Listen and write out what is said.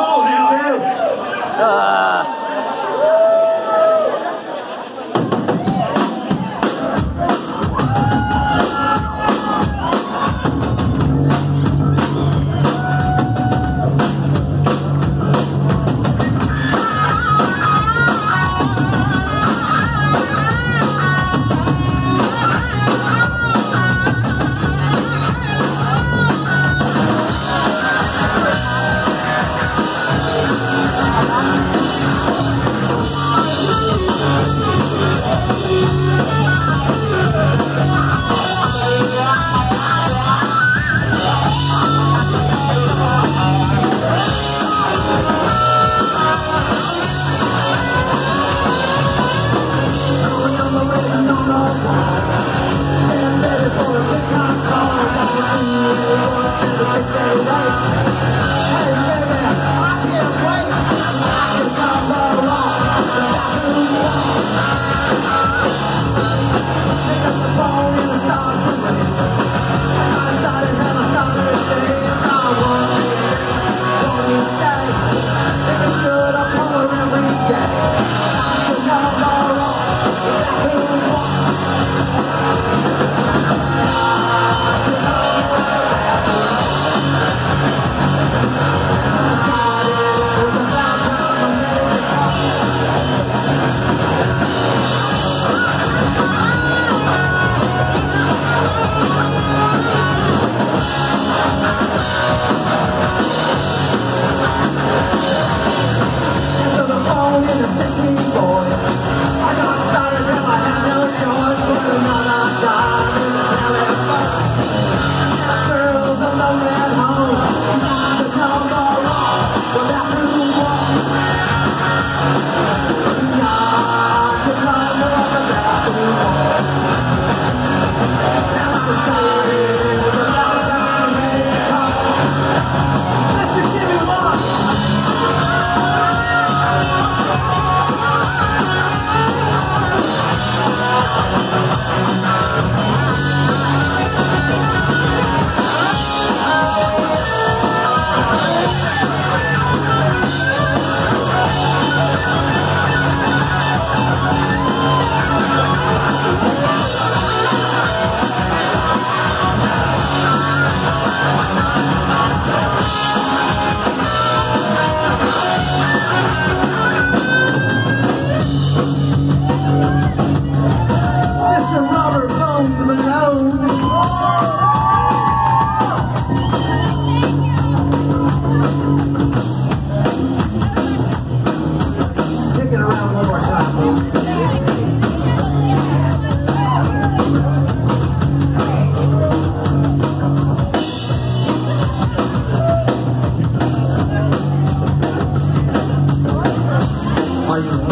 oh, now there. Uh. Stand Why